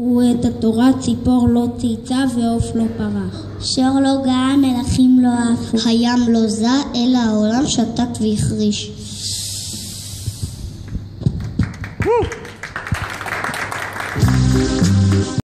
ואת התורה ציפור לא צייצה ועוף לא פרח. שור לא גאה, מלכים לא עפו. הים לא זע, אלא העולם שתק והחריש. Woo!